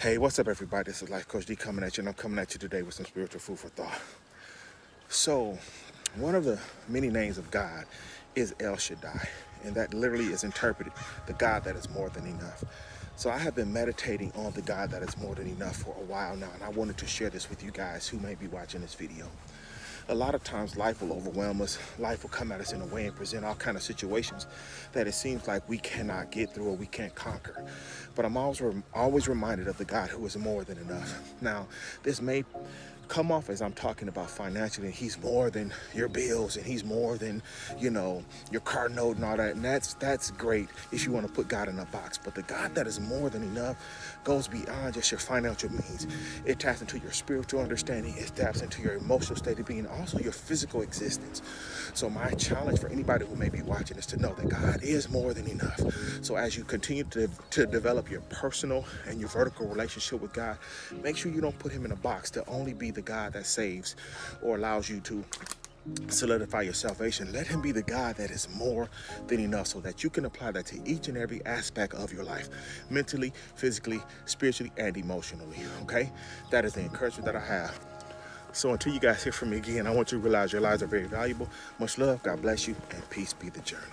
Hey, what's up, everybody? This is Life Coach D coming at you, and I'm coming at you today with some spiritual food for thought. So, one of the many names of God is El Shaddai, and that literally is interpreted the God that is more than enough. So, I have been meditating on the God that is more than enough for a while now, and I wanted to share this with you guys who may be watching this video a lot of times life will overwhelm us. Life will come at us in a way and present all kind of situations that it seems like we cannot get through or we can't conquer. But I'm always, always reminded of the God who is more than enough. Now, this may come off as I'm talking about financially. He's more than your bills and he's more than, you know, your car note and all that. And that's that's great if you want to put God in a box. But the God that is more than enough goes beyond just your financial means. It taps into your spiritual understanding. It taps into your emotional state of being, also your physical existence. So my challenge for anybody who may be watching is to know that God is more than enough. So as you continue to, to develop your personal and your vertical relationship with God, make sure you don't put him in a box to only be the God that saves or allows you to solidify your salvation. Let him be the God that is more than enough so that you can apply that to each and every aspect of your life, mentally, physically, spiritually, and emotionally, okay? That is the encouragement that I have. So until you guys hear from me again, I want you to realize your lives are very valuable. Much love, God bless you, and peace be the journey.